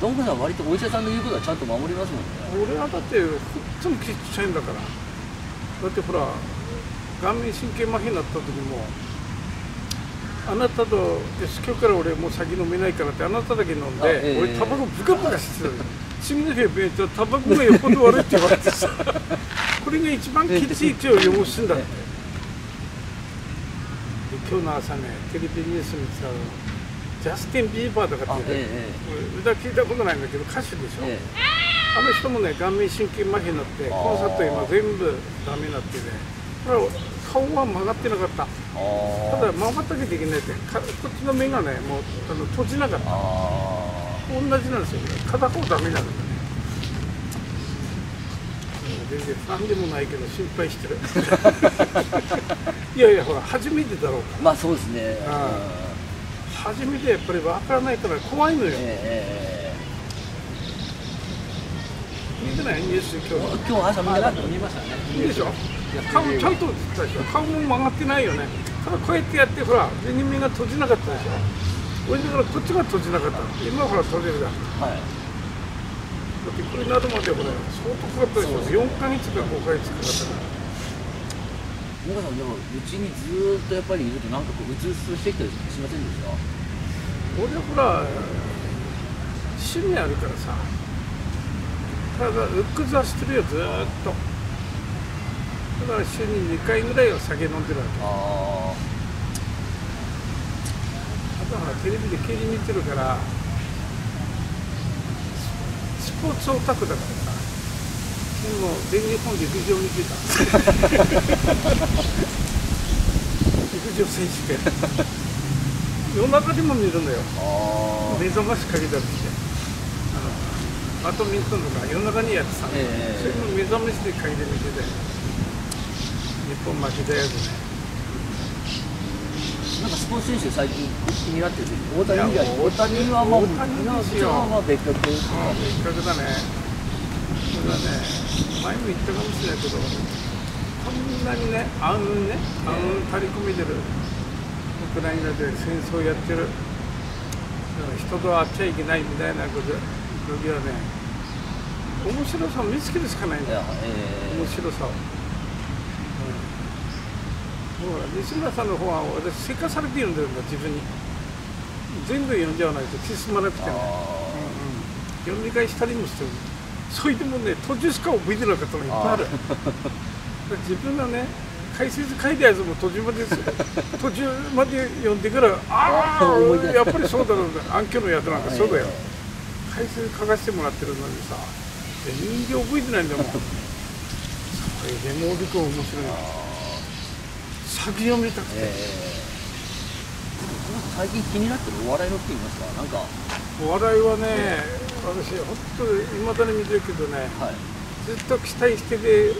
トンコさんは割とお医者さんの言うことはちゃんと守りますもんね。俺はだってほっつもちっちゃいんだから。だってほら顔面神経麻痺になった時もあなたと今日から俺もう酒飲めないからってあなただけ飲んで、あええ。俺タバコブカブカしてたの次の日病院行ったらタバコがよっぽど悪いって言われてさ。これが一番きつい血を汚すんだって。で今日の朝ねテレビニュース見てたらジャスティン・ビーバーとかっていうね、え俺歌聞いたことないんだけど歌手でしょ、ええ。あの人もね顔面神経麻痺になってコンサート今全部ダメになってねこれ顔は曲がってなかった。あただまばたきできないって。かこっちの目がねもうあの閉じなかった。あ同じなんですよ。片方ダメなんだね。全然何でもないけど心配してる。いやいやほら初めてだろうかあまあそうですね。あ初めてやっぱりわからないから怖いのよ。うんええ見てない？ニュース今ええ日今日朝見なかった？見ましたねい。いでしょ顔ちゃんと映ったでしょ？顔も曲がってないよね。ただこうやってやってほら全然目が閉じなかったでしょ？俺だからこっちが閉じなかった。今はほら閉じるだだはい。ってこれなるまでほら相当かかったでしょ？4ヶ月か5ヶ月かかったからモカさんでもうちにずっとやっぱりいるとなんかこううつうつしてきたりしませんでした？俺ほら趣味あるからさただルックスはしてるよずっと。だから週に2回ぐらいは酒飲んでるわけ。ああとはテレビで競輪見てるからスポーツオタクだから。さでも全日本陸上見てた。陸上選手権。夜中でも見るのよ。ああ目覚ましかけたりして。バドミントンとか夜中にやってた。の、ええそれも目覚ましでかけて見てて日本負けたやつね。なんかスポーツ選手最近気になってる大谷以外。大谷はもう大谷ですよ。まあまあ別格別格だね。それはね前も言ったかもしれないけどこんなにね暗雲ね暗雲張り込みでるウクライナで戦争やってる人と会っちゃいけないみたいなこと時はね面白さを見つけるしかないんだよえ面白さを、うん、ほら西村さんの方は私せかされてるんだよ自分に。全部読んじゃわないと気済まなくてね、あうんうん、読み返したりもしてるそれでもね途中しか覚えてなかったのいっぱいある。自分がね解説書いたやつも途中まで 途中まで読んでからああやっぱりそうだろうな。暗記のやつなんかそうだよ。え解説書かせてもらってるのにさ全然覚えてないんだもん。それでもおりくん面白い。先読みたくて、ええ最近気になってるお笑いの人いますか？なんか。お笑いはね、私本当いまだに見てるけどねはい。ずっと期待してて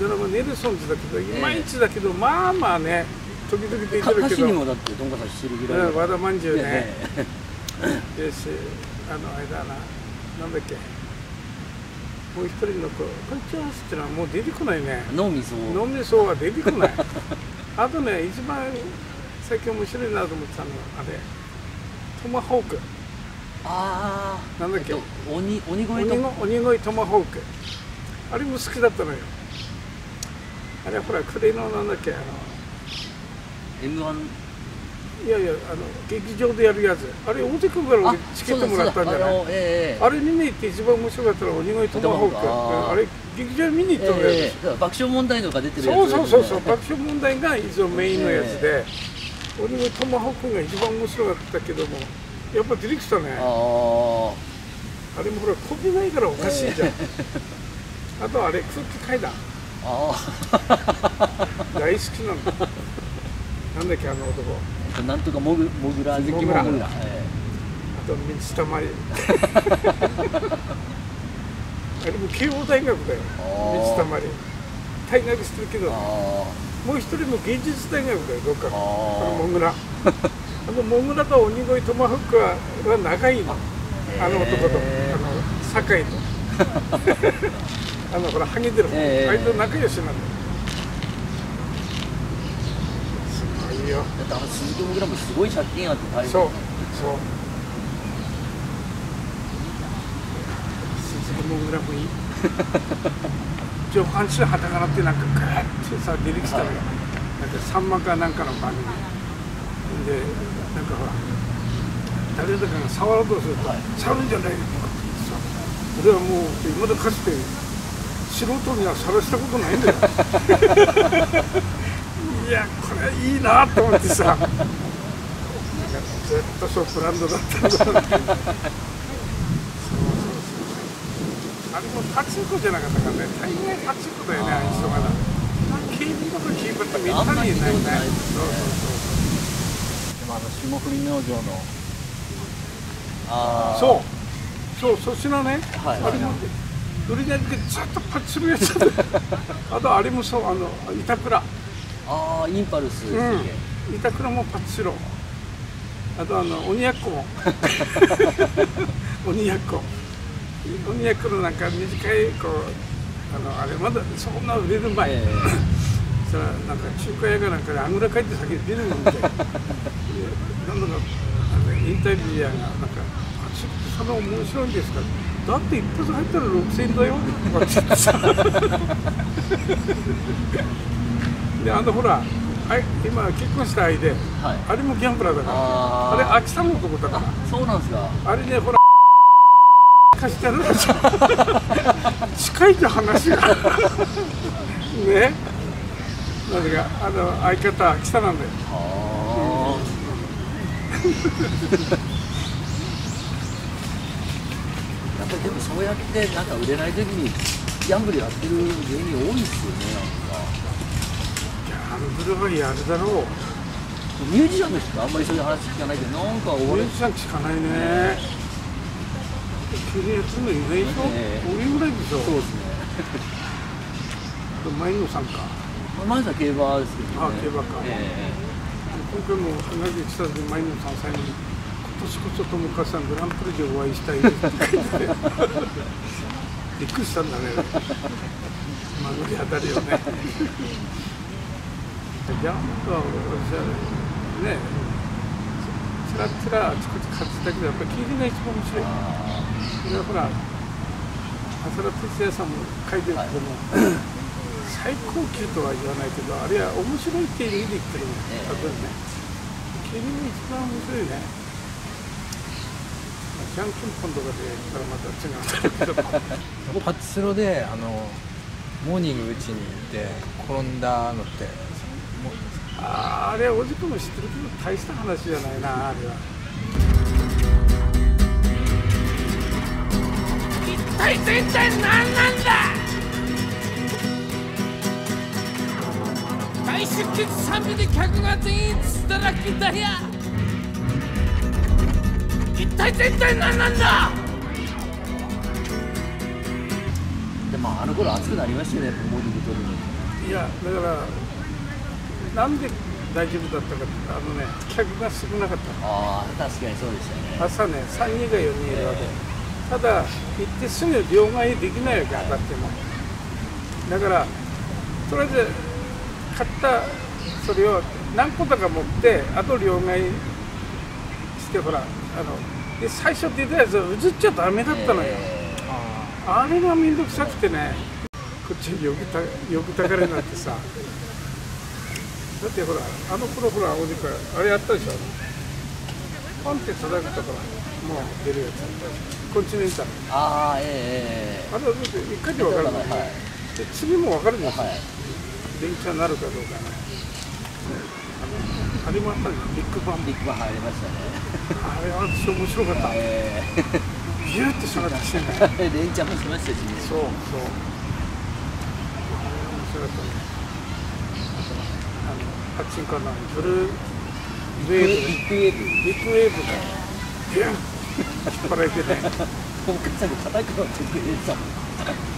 ドラマネルソンズだけどいまいちだけど、まあまあね時々出てるけど。詞にもだってどんかさん知るぐらいうん和田まんじゅうね、えよしあのあれだな。なんだっけ。もう一人の子。こんにちはってのはもう出てこないね。え脳みそ。を脳みそは出てこない。あとね一番最近面白いなと思ってたのはあれ。トマホークああなんだっけ？えっと鬼鬼越鬼との鬼越トマホーク。あれも好きだったのよ。あれほら暮れのなんだっけ？あの。M1 いやいやあの劇場でやるやつ。あれ大手君から俺チケットもらったんじゃない？あのええあれ見に行って一番面白かったのは鬼越トマホーク。トマホー。クあれ劇場見に行ったんだよ、ええ爆笑問題のが出てるやつ。そうそうそうそう。爆笑問題が一応メインのやつで、鬼越トマホークが一番面白かったけどもやっぱ出てきたね。ああれもほらこびないからおかしいじゃん。あとあれ空気階段ああ大好きなんだ。なんだっけあの男。あなんとかもぐもぐら鈴木もぐらえあと水たまりあれも慶応大学だよ。あー。水たまり退学してるけえど。あもう一人も芸術大学だよどっかあー。あのモグラ あのモグラと鬼越トマホークはは仲いいのあの男と、あの酒井とあのほらハゲてる。あいつ仲良しなんだよ。すごいよ。だってあの鈴木もぐらもすごい借金あって大変。そう。そう。モグラフに上半身裸になってなんかグーってさ出てきたのよ、なんかサンマかなんかの番組。でなんかほら誰だかが触ろうとすると、触るんじゃないとかって言ってさ俺はもう今までかつて素人にはさらしたことないんだよ。いやこれいいなと思ってさずっとそうブランドだったんだなってそうそうそう。あれもパチンコじゃなかったからね。大概パチンコだよねあいつとかだ。競輪の時聞いたらめったにいないね。そうそうでもあの霜降り明星の。あそうそう。そうそちらね、はい。あれも売りないけどずっとパチするやつあとあれもそうあの板倉。あああインパルス。うね、ん。板倉もパチしろあとあの鬼奴。も 鬼奴。鬼奴のなんか短いこうあのあれまだそんな売れる前、えそれはなんか中華屋かなんかであぐらかいて先に出るのみたいなでなんだかあのインタビュアーがなんか「パチッとそれ面白いんですか?」だって一発入ったら6000円だよ」とかって言ってさであのほらあい今結婚した相手、はい。あれもギャンブラーだから。あー。あれ秋田の男だから。そうなんですか。あれねほら貸してるでしょ近いって話が。ねなぜかあの相方秋田なんだよはあやっぱりでもそうやってなんか売れない時にギャンブルやってる芸人多いですよねギャンブルはやるだろう。なんかミュージシャンの人ってあんまりそういう話聞かないけどなんかおミュージシャン聞かないね。急にやつのいないでしょ？ええ。俺ぐらいでしょ？そうですね。前野さんかまずは競馬ですけどねあ競馬かえ今回も花木来た時前野さん最後に今年こそ友川さんグランプリでお会いしたいですって書いてびっくりしたんだね孫に当たるよねギャンブルは私はねつらつらあちこち感じたけどやっぱり聞いてが一番面白いそれはほら浅田哲也さんも書いてるけども、最高級とは言わないけどあれは面白いっていう意味で言ってるのええ多分ね。競輪が一番面白いね。まあじゃんけんぽんとかでやったらまた違う。んだけどパチスロであのモーニング打ちに行って転んだのってあーあれおじくも知ってるけど大した話じゃないなあれは。一体全体何なんだ大出血賛美で客が全員つだらけだや一体全体何なんだ？ーでもあの頃暑くなりましたよねモーニング撮るのいやだからなんで大丈夫だったかってあのね客が少なかった。ああ確かにそうでしたね。朝ね3人が4人いるわけ、ただ行ってすぐ両替できないわけ当たっても。だからとりあえず買ったそれを何個だか持ってあと両替してほらあので最初出たやつは映っちゃダメだったのよ、えあれが面倒くさくてねこっちによくたよくたかれになってさ。だってほらあの頃ほらおじかあれやったでしょ？ポンって叩くとほらもう出るやつコンチネンタル。ーああえええあれはだって一回で分かるの。はい。で次も分かるんですよ、はい電気になるかどうかね。あのあれもあったんですビッグバン。ビッグバン入りましたね。あれは私面白かった。えビューって下がってきてねえ連チャンもしましたしね。そうそう。面白かった。ね。あのパチンコのブルーウェーブ、ビッグウェーブ。ビッグウェーブがビュン引っ張られてね。お母さんが叩くのってくれてたもん